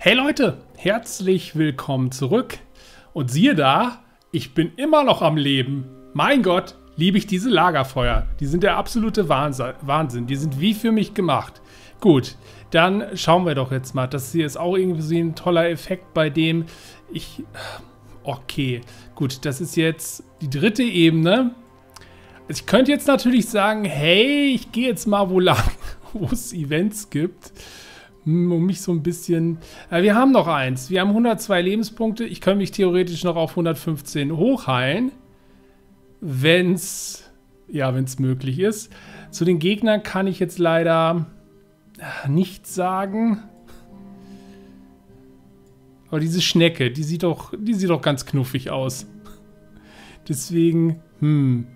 Hey Leute, herzlich willkommen zurück. Und siehe da, ich bin immer noch am Leben. Mein Gott, liebe ich diese Lagerfeuer. Die sind der absolute Wahnsinn. Die sind wie für mich gemacht. Gut, dann schauen wir doch jetzt mal. Das hier ist auch irgendwie ein toller Effekt, bei dem ich... Okay, gut, das ist jetzt die dritte Ebene. Ich könnte jetzt natürlich sagen, hey, ich gehe jetzt mal wo lang, wo es Events gibt. Um mich so ein bisschen... Äh, wir haben noch eins. Wir haben 102 Lebenspunkte. Ich könnte mich theoretisch noch auf 115 hochheilen. Wenn es... Ja, wenn es möglich ist. Zu den Gegnern kann ich jetzt leider äh, nichts sagen. Aber diese Schnecke, die sieht doch, die sieht doch ganz knuffig aus. Deswegen, hm.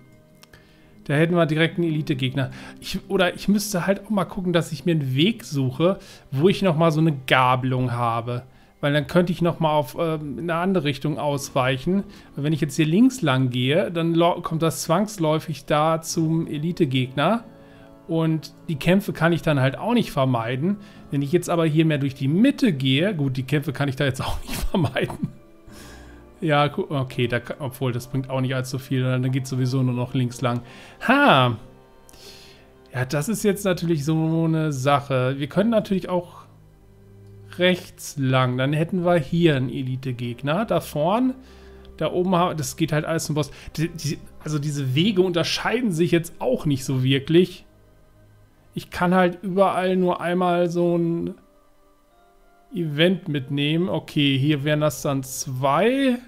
Da hätten wir direkt einen Elite-Gegner. oder ich müsste halt auch mal gucken, dass ich mir einen Weg suche, wo ich nochmal so eine Gabelung habe. Weil dann könnte ich nochmal auf äh, eine andere Richtung ausweichen. Wenn ich jetzt hier links lang gehe, dann kommt das zwangsläufig da zum Elite-Gegner. Und die Kämpfe kann ich dann halt auch nicht vermeiden. Wenn ich jetzt aber hier mehr durch die Mitte gehe, gut, die Kämpfe kann ich da jetzt auch nicht vermeiden. Ja, okay, da, obwohl das bringt auch nicht allzu viel. Dann geht es sowieso nur noch links lang. Ha! Ja, das ist jetzt natürlich so eine Sache. Wir können natürlich auch rechts lang. Dann hätten wir hier einen Elite-Gegner. Da vorn, da oben, das geht halt alles zum Boss. Die, die, also diese Wege unterscheiden sich jetzt auch nicht so wirklich. Ich kann halt überall nur einmal so ein Event mitnehmen. Okay, hier wären das dann zwei.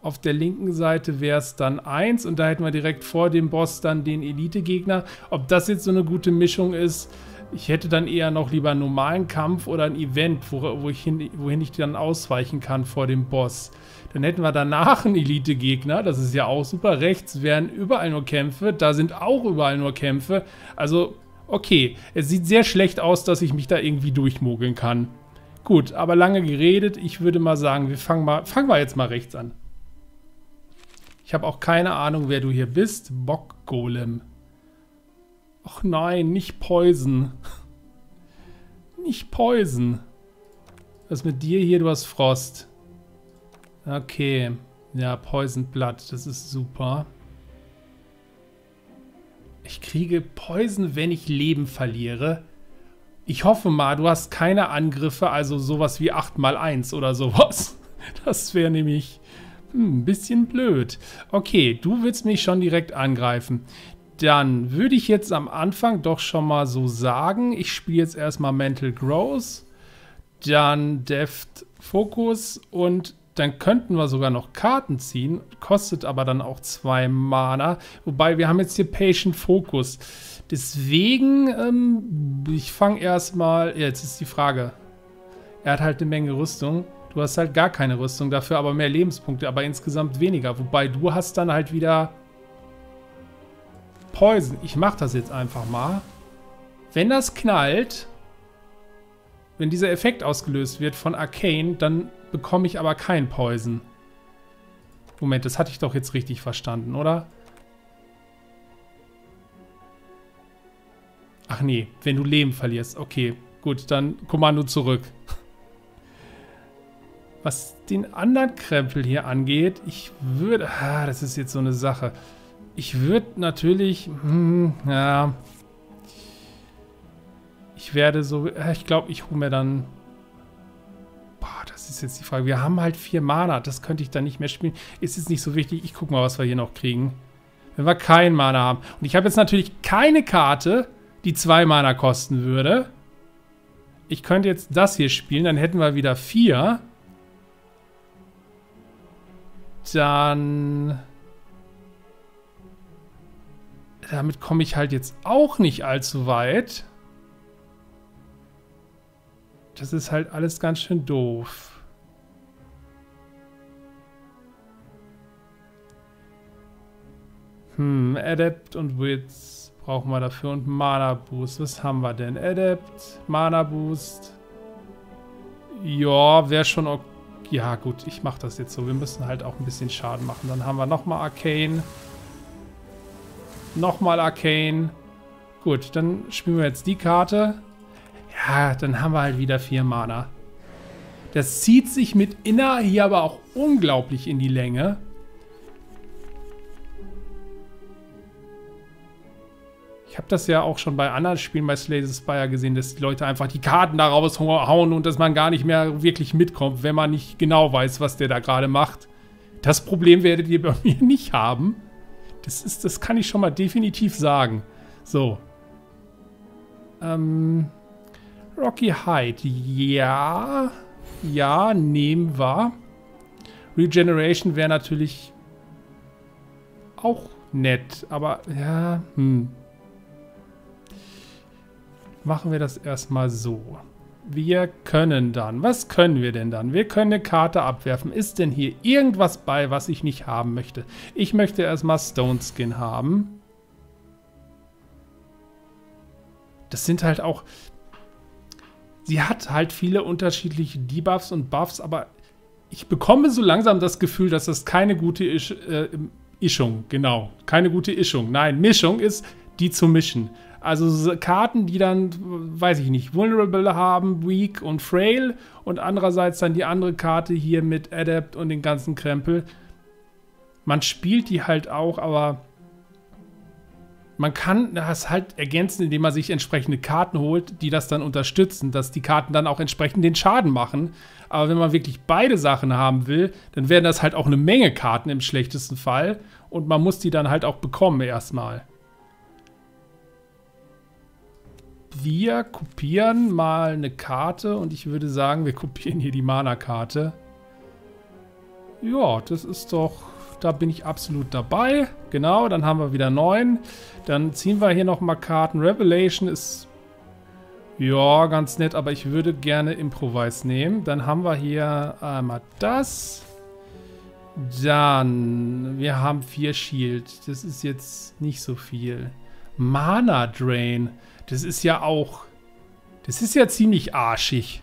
Auf der linken Seite wäre es dann 1 und da hätten wir direkt vor dem Boss dann den Elite-Gegner. Ob das jetzt so eine gute Mischung ist, ich hätte dann eher noch lieber einen normalen Kampf oder ein Event, wo, wo ich hin, wohin ich dann ausweichen kann vor dem Boss. Dann hätten wir danach einen Elite-Gegner, das ist ja auch super. Rechts wären überall nur Kämpfe, da sind auch überall nur Kämpfe. Also, okay, es sieht sehr schlecht aus, dass ich mich da irgendwie durchmogeln kann. Gut, aber lange geredet, ich würde mal sagen, wir fangen, mal, fangen wir jetzt mal rechts an. Ich habe auch keine Ahnung, wer du hier bist. Bockgolem. Ach nein, nicht Poison. nicht Poison. Was mit dir hier? Du hast Frost. Okay. Ja, Poison Blood. Das ist super. Ich kriege Poison, wenn ich Leben verliere. Ich hoffe mal, du hast keine Angriffe, also sowas wie 8 mal 1 oder sowas. Das wäre nämlich hm, ein bisschen blöd. Okay, du willst mich schon direkt angreifen. Dann würde ich jetzt am Anfang doch schon mal so sagen, ich spiele jetzt erstmal Mental Growth, dann Deft Focus und dann könnten wir sogar noch Karten ziehen, kostet aber dann auch zwei Mana. Wobei wir haben jetzt hier Patient Focus. Deswegen, ähm, ich fange erstmal, jetzt ist die Frage. Er hat halt eine Menge Rüstung. Du hast halt gar keine Rüstung, dafür aber mehr Lebenspunkte, aber insgesamt weniger. Wobei du hast dann halt wieder Poison. Ich mach das jetzt einfach mal. Wenn das knallt, wenn dieser Effekt ausgelöst wird von Arcane, dann bekomme ich aber kein Poison. Moment, das hatte ich doch jetzt richtig verstanden, oder? Ach nee, wenn du Leben verlierst. Okay, gut, dann Kommando zurück. Was den anderen Krempel hier angeht, ich würde... Ah, das ist jetzt so eine Sache. Ich würde natürlich... Hm, ja... Ich werde so... Ich glaube, ich hole mir dann... Boah, das ist jetzt die Frage. Wir haben halt vier Mana. Das könnte ich dann nicht mehr spielen. Ist jetzt nicht so wichtig. Ich gucke mal, was wir hier noch kriegen. Wenn wir keinen Mana haben. Und ich habe jetzt natürlich keine Karte, die zwei Mana kosten würde. Ich könnte jetzt das hier spielen. Dann hätten wir wieder vier. Dann... Damit komme ich halt jetzt auch nicht allzu weit. Das ist halt alles ganz schön doof. Hm, Adept und Wits brauchen wir dafür und Mana Boost. Was haben wir denn? Adept, Mana Boost. Ja, wäre schon okay ja, gut, ich mache das jetzt so. Wir müssen halt auch ein bisschen Schaden machen. Dann haben wir nochmal Arcane. Nochmal Arcane. Gut, dann spielen wir jetzt die Karte. Ja, dann haben wir halt wieder vier Mana. Das zieht sich mit Inner hier aber auch unglaublich in die Länge. Habe das ja auch schon bei anderen Spielen bei Slay the Spire gesehen, dass die Leute einfach die Karten da raushauen und dass man gar nicht mehr wirklich mitkommt, wenn man nicht genau weiß, was der da gerade macht. Das Problem werdet ihr bei mir nicht haben. Das, ist, das kann ich schon mal definitiv sagen. So. Ähm, Rocky Height. Ja. Ja, nehmen wir. Regeneration wäre natürlich auch nett, aber ja, hm. Machen wir das erstmal so. Wir können dann, was können wir denn dann? Wir können eine Karte abwerfen. Ist denn hier irgendwas bei, was ich nicht haben möchte? Ich möchte erstmal Stone Skin haben. Das sind halt auch... Sie hat halt viele unterschiedliche Debuffs und Buffs, aber ich bekomme so langsam das Gefühl, dass das keine gute Isch, äh, Ischung, genau, keine gute Ischung. Nein, Mischung ist, die zu mischen. Also Karten, die dann, weiß ich nicht, Vulnerable haben, Weak und Frail und andererseits dann die andere Karte hier mit Adept und den ganzen Krempel. Man spielt die halt auch, aber man kann das halt ergänzen, indem man sich entsprechende Karten holt, die das dann unterstützen, dass die Karten dann auch entsprechend den Schaden machen. Aber wenn man wirklich beide Sachen haben will, dann werden das halt auch eine Menge Karten im schlechtesten Fall und man muss die dann halt auch bekommen erstmal. Wir kopieren mal eine Karte und ich würde sagen, wir kopieren hier die Mana-Karte. Ja, das ist doch, da bin ich absolut dabei. Genau, dann haben wir wieder neun. Dann ziehen wir hier nochmal Karten. Revelation ist, ja, ganz nett, aber ich würde gerne Improvise nehmen. Dann haben wir hier einmal das. Dann, wir haben vier Shield. Das ist jetzt nicht so viel. Mana Drain. Das ist ja auch... Das ist ja ziemlich arschig.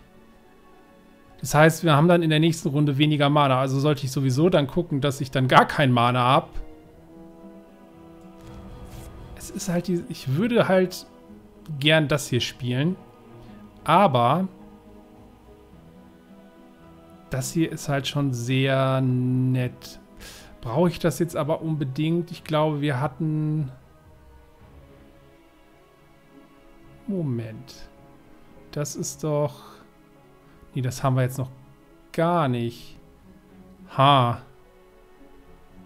Das heißt, wir haben dann in der nächsten Runde weniger Mana. Also sollte ich sowieso dann gucken, dass ich dann gar kein Mana habe. Es ist halt... Die, ich würde halt gern das hier spielen. Aber... Das hier ist halt schon sehr nett. Brauche ich das jetzt aber unbedingt? Ich glaube, wir hatten... Moment. Das ist doch... Nee, das haben wir jetzt noch gar nicht. Ha.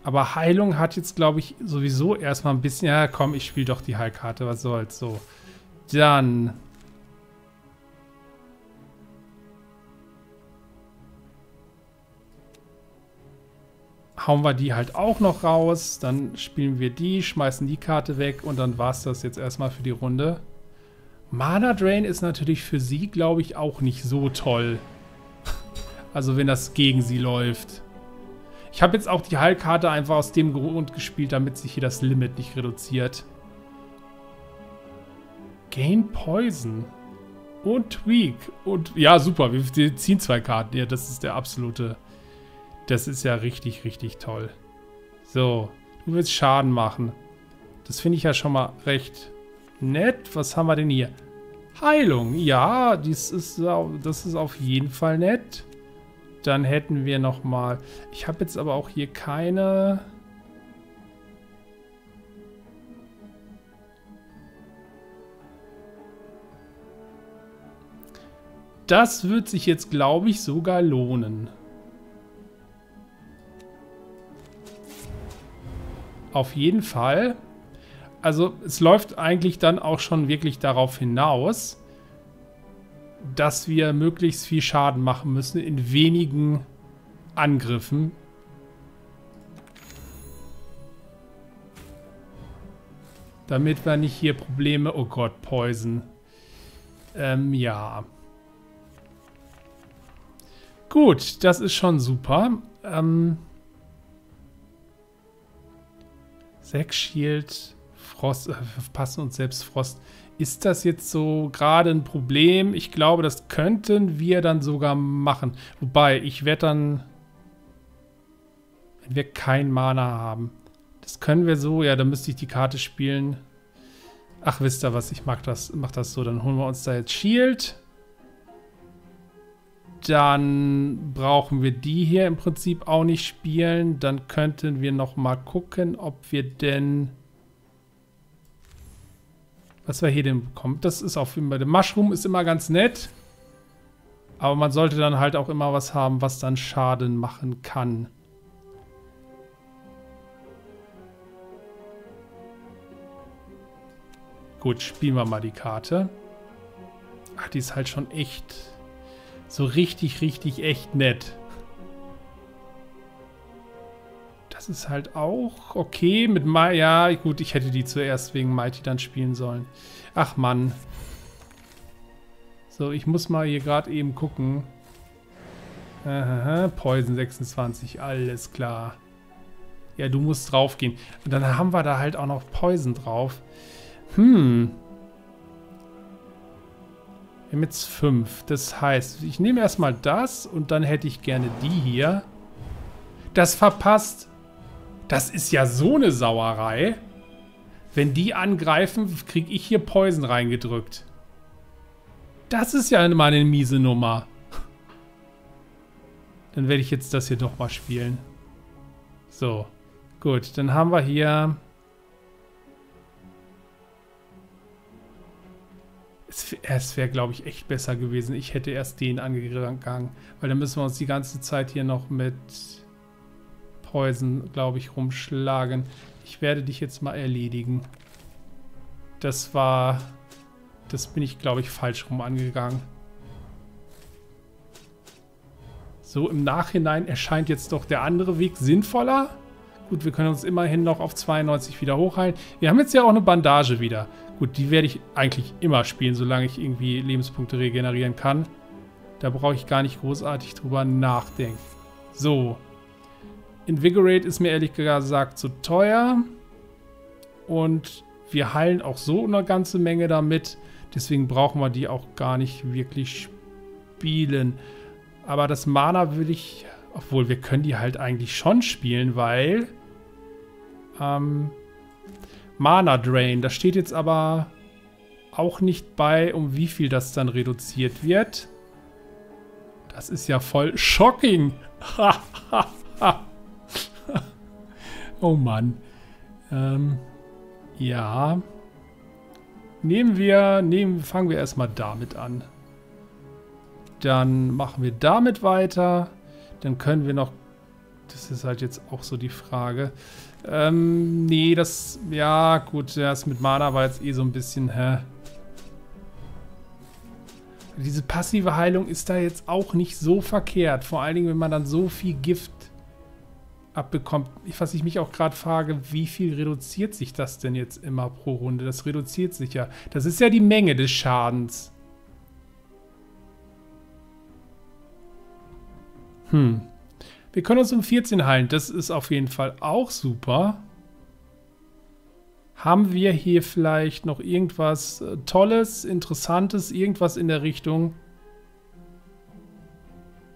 Aber Heilung hat jetzt, glaube ich, sowieso erstmal ein bisschen... Ja, komm, ich spiele doch die Heilkarte. Was soll's. So. Dann... hauen wir die halt auch noch raus. Dann spielen wir die, schmeißen die Karte weg und dann war es das jetzt erstmal für die Runde. Mana Drain ist natürlich für sie, glaube ich, auch nicht so toll. also wenn das gegen sie läuft. Ich habe jetzt auch die Heilkarte einfach aus dem Grund gespielt, damit sich hier das Limit nicht reduziert. Gain Poison. Und Tweak. Und ja, super. Wir ziehen zwei Karten. Ja, das ist der absolute... Das ist ja richtig, richtig toll. So. Du willst Schaden machen. Das finde ich ja schon mal recht Nett. Was haben wir denn hier? Heilung. Ja, dies ist, das ist auf jeden Fall nett. Dann hätten wir noch mal... Ich habe jetzt aber auch hier keine... Das wird sich jetzt, glaube ich, sogar lohnen. Auf jeden Fall also es läuft eigentlich dann auch schon wirklich darauf hinaus, dass wir möglichst viel Schaden machen müssen in wenigen Angriffen. Damit wir nicht hier Probleme... Oh Gott, Poison. Ähm, ja. Gut, das ist schon super. Ähm... Sechs Shield... Frost, äh, verpassen uns selbst Frost. Ist das jetzt so gerade ein Problem? Ich glaube, das könnten wir dann sogar machen. Wobei, ich werde dann, wenn wir kein Mana haben, das können wir so, ja, dann müsste ich die Karte spielen. Ach, wisst ihr was, ich mag das, mach das so. Dann holen wir uns da jetzt Shield. Dann brauchen wir die hier im Prinzip auch nicht spielen. Dann könnten wir noch mal gucken, ob wir denn... Was wir hier denn bekommen. Das ist auf jeden Fall... Der Mushroom ist immer ganz nett. Aber man sollte dann halt auch immer was haben, was dann Schaden machen kann. Gut, spielen wir mal die Karte. Ach, die ist halt schon echt so richtig, richtig, echt nett. Das ist halt auch okay mit Ma Ja, gut, ich hätte die zuerst wegen Mighty dann spielen sollen. Ach Mann. So, ich muss mal hier gerade eben gucken. Aha, Poison 26, alles klar. Ja, du musst draufgehen. Und dann haben wir da halt auch noch Poison drauf. Hm. Wir haben jetzt fünf. Das heißt, ich nehme erstmal das und dann hätte ich gerne die hier. Das verpasst. Das ist ja so eine Sauerei. Wenn die angreifen, kriege ich hier Poison reingedrückt. Das ist ja mal eine miese Nummer. Dann werde ich jetzt das hier doch mal spielen. So. Gut, dann haben wir hier Es, es wäre, glaube ich, echt besser gewesen. Ich hätte erst den angegangen. Weil dann müssen wir uns die ganze Zeit hier noch mit Poison, glaube ich, rumschlagen. Ich werde dich jetzt mal erledigen. Das war... Das bin ich, glaube ich, falsch rum angegangen. So, im Nachhinein erscheint jetzt doch der andere Weg sinnvoller. Gut, wir können uns immerhin noch auf 92 wieder hochheilen. Wir haben jetzt ja auch eine Bandage wieder. Gut, die werde ich eigentlich immer spielen, solange ich irgendwie Lebenspunkte regenerieren kann. Da brauche ich gar nicht großartig drüber nachdenken. So. Invigorate ist mir ehrlich gesagt zu teuer. Und wir heilen auch so eine ganze Menge damit. Deswegen brauchen wir die auch gar nicht wirklich spielen. Aber das Mana will ich... Obwohl, wir können die halt eigentlich schon spielen, weil... Ähm, Mana Drain. Da steht jetzt aber auch nicht bei, um wie viel das dann reduziert wird. Das ist ja voll shocking. oh Mann. Ähm, ja. Nehmen wir, nehmen, fangen wir erstmal damit an. Dann machen wir damit weiter. Dann können wir noch, das ist halt jetzt auch so die Frage, ähm, nee, das, ja, gut, das mit Mana war jetzt eh so ein bisschen, hä? Diese passive Heilung ist da jetzt auch nicht so verkehrt. Vor allen Dingen, wenn man dann so viel Gift abbekommt. Was ich mich auch gerade frage, wie viel reduziert sich das denn jetzt immer pro Runde? Das reduziert sich ja. Das ist ja die Menge des Schadens. Hm. Wir können uns um 14 heilen. Das ist auf jeden Fall auch super. Haben wir hier vielleicht noch irgendwas äh, Tolles, Interessantes, irgendwas in der Richtung?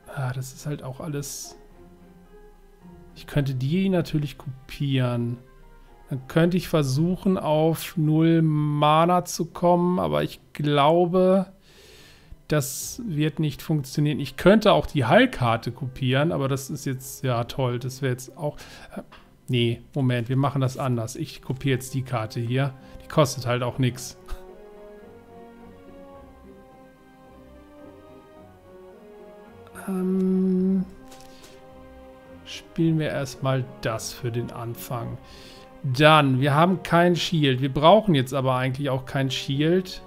Ah, das ist halt auch alles... Ich könnte die natürlich kopieren. Dann könnte ich versuchen, auf 0 Mana zu kommen, aber ich glaube, das wird nicht funktionieren. Ich könnte auch die Heilkarte kopieren, aber das ist jetzt, ja toll, das wäre jetzt auch... Äh, nee, Moment, wir machen das anders. Ich kopiere jetzt die Karte hier. Die kostet halt auch nichts. Ähm, spielen wir erstmal das für den Anfang. Dann, wir haben kein Shield. Wir brauchen jetzt aber eigentlich auch kein Shield.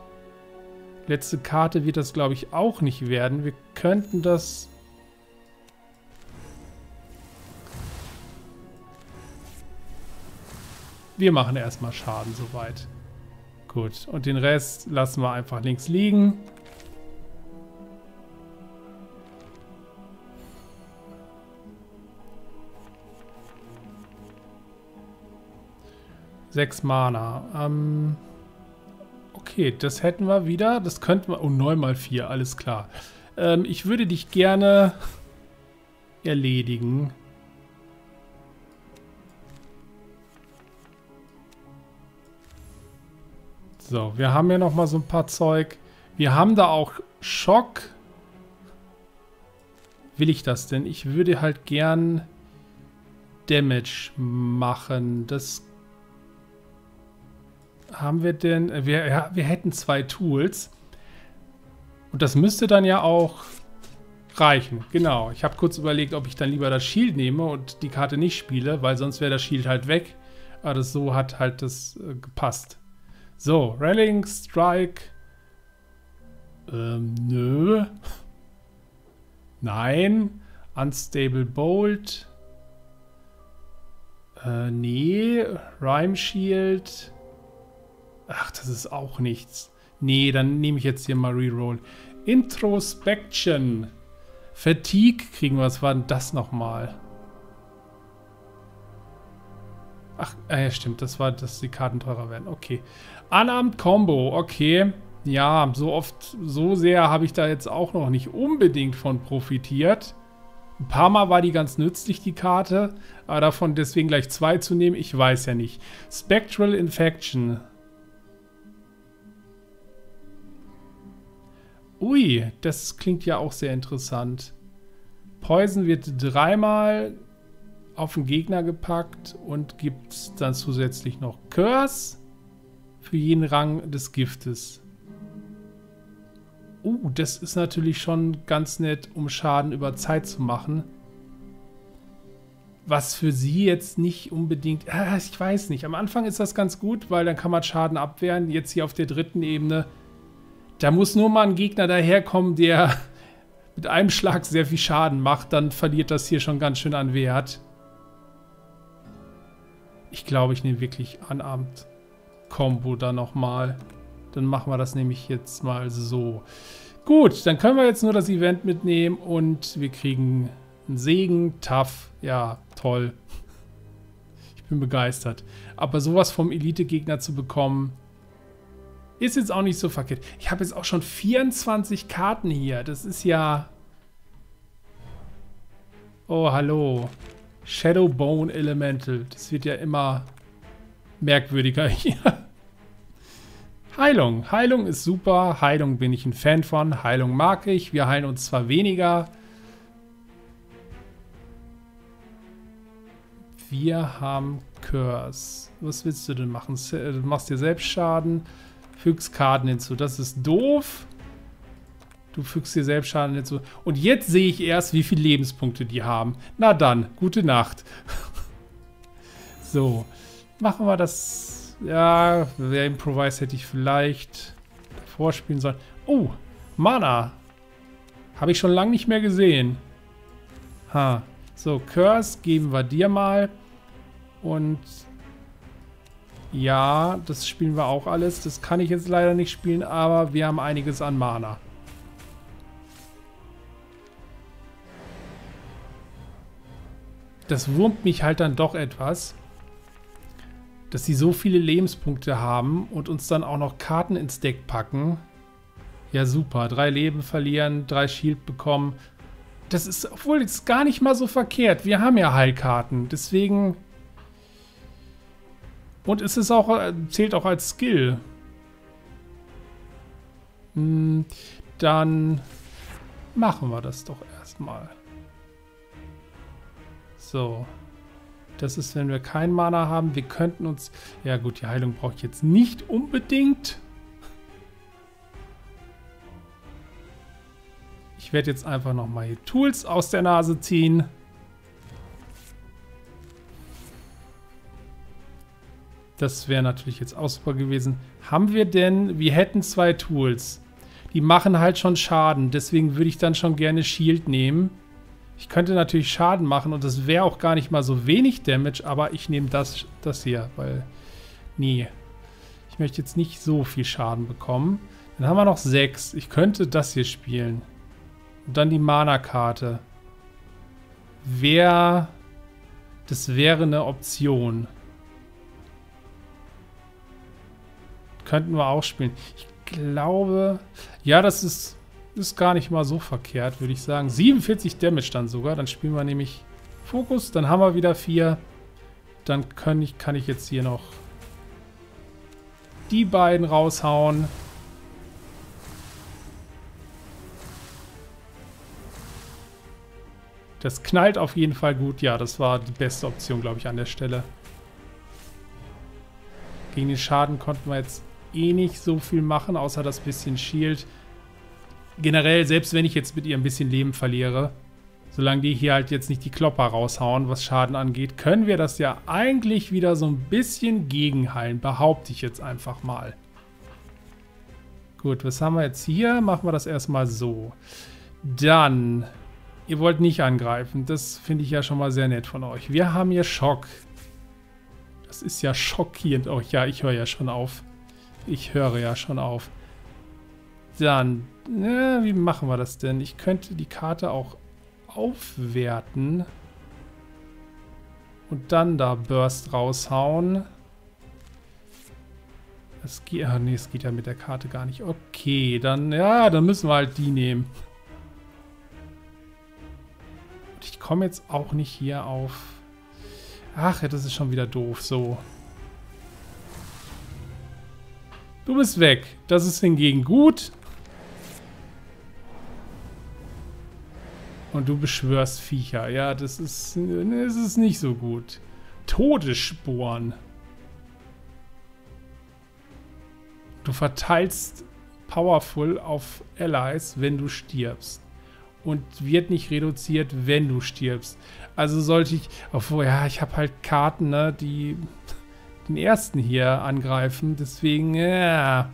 Letzte Karte wird das, glaube ich, auch nicht werden. Wir könnten das... Wir machen erstmal Schaden soweit. Gut, und den Rest lassen wir einfach links liegen. Sechs Mana. Ähm... Okay, das hätten wir wieder. Das könnten wir... Oh, 9 mal 4, alles klar. Ähm, ich würde dich gerne erledigen. So, wir haben ja noch mal so ein paar Zeug. Wir haben da auch Schock. will ich das denn? Ich würde halt gern Damage machen. Das haben wir denn? Wir, ja, wir hätten zwei Tools. Und das müsste dann ja auch reichen. Genau. Ich habe kurz überlegt, ob ich dann lieber das Shield nehme und die Karte nicht spiele, weil sonst wäre das Shield halt weg. Aber das so hat halt das äh, gepasst. So, Rallying Strike. Ähm, nö. Nein. Unstable Bolt. Äh, nee. Rhyme Shield. Ach, das ist auch nichts. Nee, dann nehme ich jetzt hier mal Reroll. Introspection. Fatigue kriegen wir. Was war denn das nochmal? Ach, äh, ja, stimmt. Das war, dass die Karten teurer werden. Okay. Unarmed Combo. Okay. Ja, so oft, so sehr habe ich da jetzt auch noch nicht unbedingt von profitiert. Ein paar Mal war die ganz nützlich, die Karte. Aber davon deswegen gleich zwei zu nehmen, ich weiß ja nicht. Spectral Infection. Ui, das klingt ja auch sehr interessant. Poison wird dreimal auf den Gegner gepackt und gibt dann zusätzlich noch Curse für jeden Rang des Giftes. Uh, das ist natürlich schon ganz nett, um Schaden über Zeit zu machen. Was für sie jetzt nicht unbedingt... Äh, ich weiß nicht. Am Anfang ist das ganz gut, weil dann kann man Schaden abwehren. Jetzt hier auf der dritten Ebene da muss nur mal ein Gegner daherkommen, der mit einem Schlag sehr viel Schaden macht. Dann verliert das hier schon ganz schön an Wert. Ich glaube, ich nehme wirklich Unarmed Combo da nochmal. Dann machen wir das nämlich jetzt mal so. Gut, dann können wir jetzt nur das Event mitnehmen und wir kriegen einen Segen, tough. Ja, toll. Ich bin begeistert. Aber sowas vom Elite-Gegner zu bekommen, ist jetzt auch nicht so verkehrt. Ich habe jetzt auch schon 24 Karten hier. Das ist ja... Oh, hallo. Shadowbone Elemental. Das wird ja immer merkwürdiger hier. Heilung. Heilung ist super. Heilung bin ich ein Fan von. Heilung mag ich. Wir heilen uns zwar weniger. Wir haben Curse. Was willst du denn machen? Du machst dir selbst Schaden. Fügst Karten hinzu. Das ist doof. Du fügst dir selbst Schaden hinzu. Und jetzt sehe ich erst, wie viele Lebenspunkte die haben. Na dann, gute Nacht. so, machen wir das. Ja, wer Improvise hätte ich vielleicht vorspielen sollen. Oh, Mana. Habe ich schon lange nicht mehr gesehen. Ha. So, Curse geben wir dir mal. Und ja, das spielen wir auch alles. Das kann ich jetzt leider nicht spielen, aber wir haben einiges an Mana. Das wurmt mich halt dann doch etwas, dass sie so viele Lebenspunkte haben und uns dann auch noch Karten ins Deck packen. Ja, super. Drei Leben verlieren, drei Shield bekommen. Das ist, obwohl, jetzt gar nicht mal so verkehrt. Wir haben ja Heilkarten. Deswegen und es ist auch, äh, zählt auch als Skill. Hm, dann machen wir das doch erstmal. So. Das ist, wenn wir kein Mana haben. Wir könnten uns... Ja gut, die Heilung brauche ich jetzt nicht unbedingt. Ich werde jetzt einfach nochmal hier Tools aus der Nase ziehen. Das wäre natürlich jetzt auch super gewesen. Haben wir denn, wir hätten zwei Tools. Die machen halt schon Schaden. Deswegen würde ich dann schon gerne Shield nehmen. Ich könnte natürlich Schaden machen und das wäre auch gar nicht mal so wenig Damage, aber ich nehme das, das hier, weil, nee. Ich möchte jetzt nicht so viel Schaden bekommen. Dann haben wir noch sechs. Ich könnte das hier spielen. Und dann die Mana-Karte. Wäre, das wäre eine Option. Könnten wir auch spielen. Ich glaube, ja, das ist, ist gar nicht mal so verkehrt, würde ich sagen. 47 Damage dann sogar. Dann spielen wir nämlich Fokus. Dann haben wir wieder vier. Dann kann ich, kann ich jetzt hier noch die beiden raushauen. Das knallt auf jeden Fall gut. Ja, das war die beste Option, glaube ich, an der Stelle. Gegen den Schaden konnten wir jetzt eh nicht so viel machen, außer das bisschen Shield. Generell, selbst wenn ich jetzt mit ihr ein bisschen Leben verliere, solange die hier halt jetzt nicht die Klopper raushauen, was Schaden angeht, können wir das ja eigentlich wieder so ein bisschen gegenheilen, behaupte ich jetzt einfach mal. Gut, was haben wir jetzt hier? Machen wir das erstmal so. Dann, ihr wollt nicht angreifen. Das finde ich ja schon mal sehr nett von euch. Wir haben hier Schock. Das ist ja schockierend. Oh ja, ich höre ja schon auf. Ich höre ja schon auf. Dann, na, wie machen wir das denn? Ich könnte die Karte auch aufwerten. Und dann da Burst raushauen. Das geht, ah, nee, es geht ja mit der Karte gar nicht. Okay, dann, ja, dann müssen wir halt die nehmen. Und ich komme jetzt auch nicht hier auf... Ach, das ist schon wieder doof. So. Du bist weg. Das ist hingegen gut. Und du beschwörst Viecher. Ja, das ist, das ist nicht so gut. Todessporen. Du verteilst Powerful auf Allies, wenn du stirbst. Und wird nicht reduziert, wenn du stirbst. Also sollte ich, obwohl, ja, ich habe halt Karten, ne, die den ersten hier angreifen. Deswegen, ja,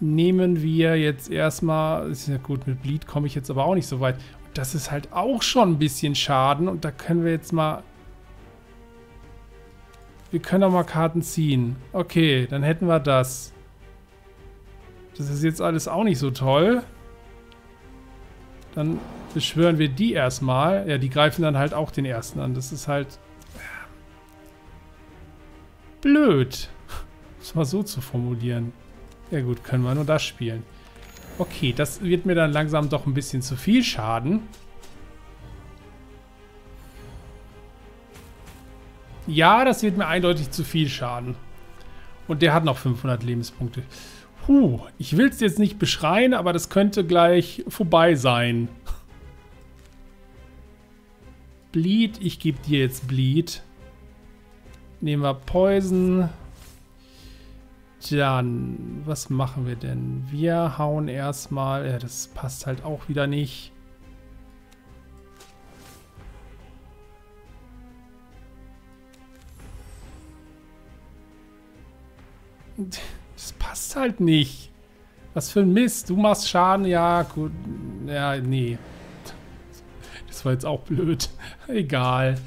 nehmen wir jetzt erstmal, ist ja gut, mit Bleed komme ich jetzt aber auch nicht so weit. Das ist halt auch schon ein bisschen Schaden und da können wir jetzt mal... Wir können auch mal Karten ziehen. Okay, dann hätten wir das. Das ist jetzt alles auch nicht so toll. Dann beschwören wir die erstmal. Ja, die greifen dann halt auch den ersten an. Das ist halt... Blöd. Das mal so zu formulieren. Ja gut, können wir nur das spielen. Okay, das wird mir dann langsam doch ein bisschen zu viel Schaden. Ja, das wird mir eindeutig zu viel Schaden. Und der hat noch 500 Lebenspunkte. Puh, ich will es jetzt nicht beschreien, aber das könnte gleich vorbei sein. Bleed, ich gebe dir jetzt Bleed. Nehmen wir Poison. Dann, was machen wir denn? Wir hauen erstmal... Ja, das passt halt auch wieder nicht. Das passt halt nicht. Was für ein Mist. Du machst Schaden, ja, gut. Ja, nee. Das war jetzt auch blöd. Egal.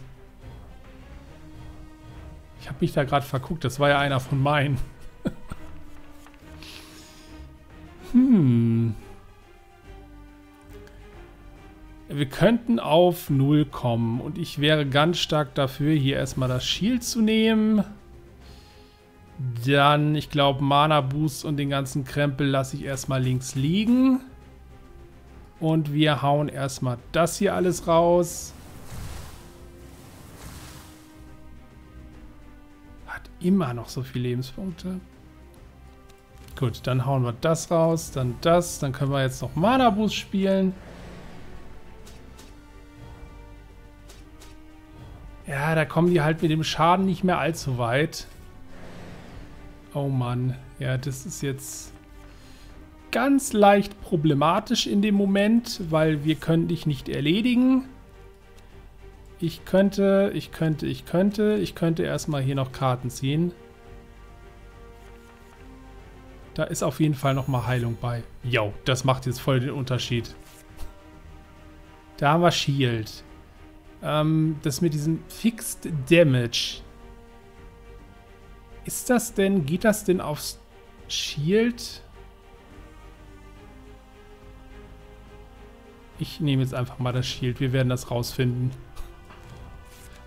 Habe mich da gerade verguckt. Das war ja einer von meinen. Hm. Wir könnten auf 0 kommen und ich wäre ganz stark dafür, hier erstmal das Shield zu nehmen. Dann, ich glaube, Mana Boost und den ganzen Krempel lasse ich erstmal links liegen. Und wir hauen erstmal das hier alles raus. Immer noch so viele Lebenspunkte. Gut, dann hauen wir das raus, dann das. Dann können wir jetzt noch Mana Boost spielen. Ja, da kommen die halt mit dem Schaden nicht mehr allzu weit. Oh Mann. Ja, das ist jetzt ganz leicht problematisch in dem Moment, weil wir können dich nicht erledigen. Ich könnte, ich könnte, ich könnte, ich könnte erstmal hier noch Karten ziehen. Da ist auf jeden Fall nochmal Heilung bei. Jo, das macht jetzt voll den Unterschied. Da haben wir Shield. Ähm, das mit diesem Fixed Damage. Ist das denn, geht das denn aufs Shield? Ich nehme jetzt einfach mal das Shield. Wir werden das rausfinden.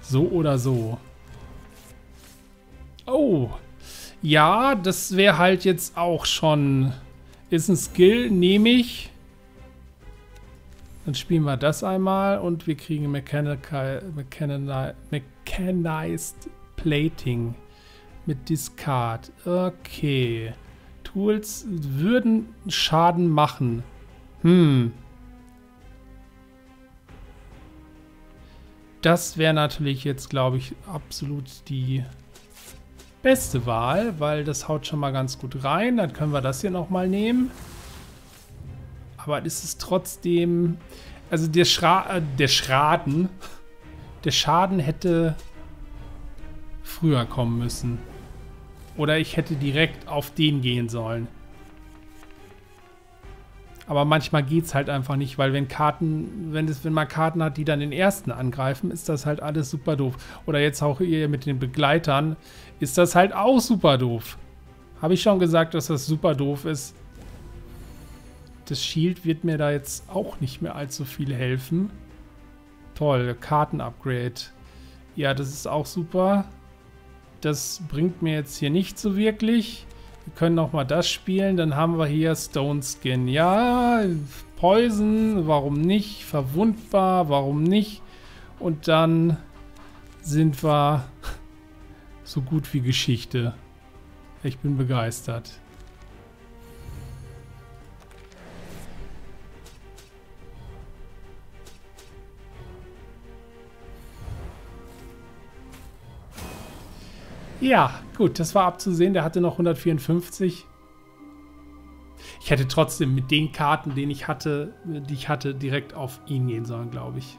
So oder so. Oh, ja, das wäre halt jetzt auch schon... Ist ein Skill, nehme ich. Dann spielen wir das einmal und wir kriegen Mechanical, Mechanized Plating mit Discard. Okay. Tools würden Schaden machen. Hm. Das wäre natürlich jetzt, glaube ich, absolut die beste Wahl, weil das haut schon mal ganz gut rein. Dann können wir das hier nochmal nehmen. Aber ist es trotzdem... Also der, Schra äh, der Schraden... Der Schaden hätte früher kommen müssen. Oder ich hätte direkt auf den gehen sollen. Aber manchmal geht es halt einfach nicht, weil wenn Karten, wenn, es, wenn man Karten hat, die dann den ersten angreifen, ist das halt alles super doof. Oder jetzt auch hier mit den Begleitern, ist das halt auch super doof. Habe ich schon gesagt, dass das super doof ist. Das Shield wird mir da jetzt auch nicht mehr allzu viel helfen. Toll, Karten-Upgrade. Ja, das ist auch super. Das bringt mir jetzt hier nicht so wirklich. Wir können nochmal das spielen. Dann haben wir hier Stone Skin. Ja, Poison, warum nicht? Verwundbar, warum nicht? Und dann sind wir so gut wie Geschichte. Ich bin begeistert. Ja, gut, das war abzusehen. Der hatte noch 154. Ich hätte trotzdem mit den Karten, den ich hatte, die ich hatte, direkt auf ihn gehen sollen, glaube ich.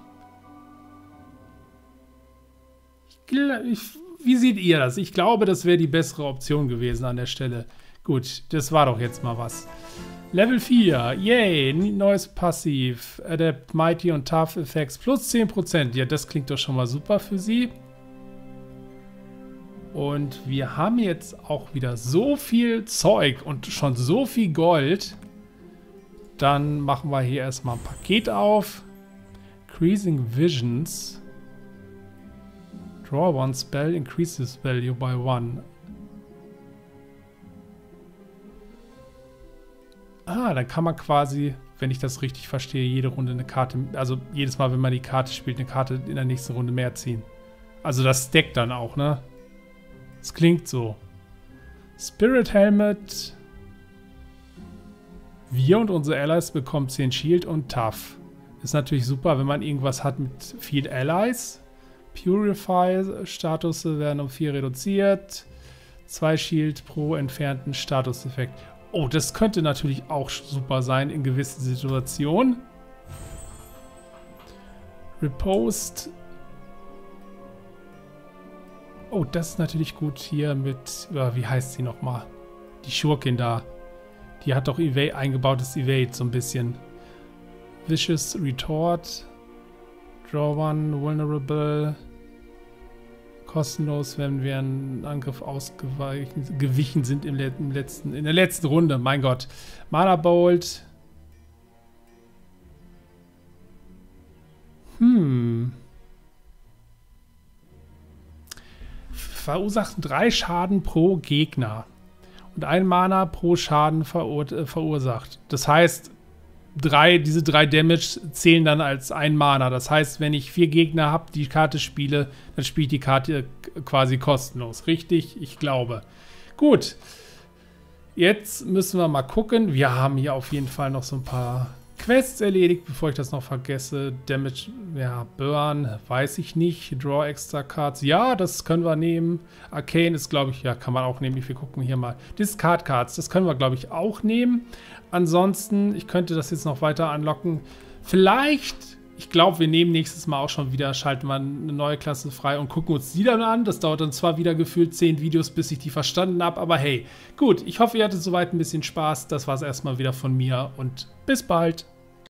ich. Wie seht ihr das? Ich glaube, das wäre die bessere Option gewesen an der Stelle. Gut, das war doch jetzt mal was. Level 4, yay, neues Passiv, Adapt Mighty und Tough Effects plus 10%. Ja, das klingt doch schon mal super für sie. Und wir haben jetzt auch wieder so viel Zeug und schon so viel Gold. Dann machen wir hier erstmal ein Paket auf. Increasing Visions. Draw one spell, increases value by one. Ah, dann kann man quasi, wenn ich das richtig verstehe, jede Runde eine Karte, also jedes Mal, wenn man die Karte spielt, eine Karte in der nächsten Runde mehr ziehen. Also das stackt dann auch, ne? Es klingt so. Spirit Helmet. Wir und unsere Allies bekommen 10 Shield und Tough. Ist natürlich super, wenn man irgendwas hat mit viel Allies. Purify-Status werden um 4 reduziert. 2 Shield pro entfernten Statuseffekt. Oh, das könnte natürlich auch super sein in gewissen Situationen. Repost Oh, das ist natürlich gut hier mit, wie heißt sie nochmal? Die Schurkin da. Die hat doch Evade, eingebautes Evade so ein bisschen. Vicious Retort. Draw One, Vulnerable. Kostenlos, wenn wir einen Angriff ausgewichen sind im, im letzten, in der letzten Runde. Mein Gott. Mana Bolt. Hm. Verursachen drei Schaden pro Gegner und ein Mana pro Schaden verur äh, verursacht. Das heißt, drei, diese drei Damage zählen dann als ein Mana. Das heißt, wenn ich vier Gegner habe, die Karte spiele, dann spielt die Karte quasi kostenlos. Richtig? Ich glaube. Gut. Jetzt müssen wir mal gucken. Wir haben hier auf jeden Fall noch so ein paar Quests erledigt, bevor ich das noch vergesse. Damage, ja, Burn, weiß ich nicht. Draw extra Cards, ja, das können wir nehmen. Arcane ist, glaube ich, ja, kann man auch nehmen. Wir gucken hier mal. Discard Cards, das können wir, glaube ich, auch nehmen. Ansonsten, ich könnte das jetzt noch weiter anlocken. Vielleicht, ich glaube, wir nehmen nächstes Mal auch schon wieder, schalten wir eine neue Klasse frei und gucken uns die dann an. Das dauert dann zwar wieder gefühlt 10 Videos, bis ich die verstanden habe, aber hey, gut, ich hoffe, ihr hattet soweit ein bisschen Spaß. Das war es erstmal wieder von mir und bis bald.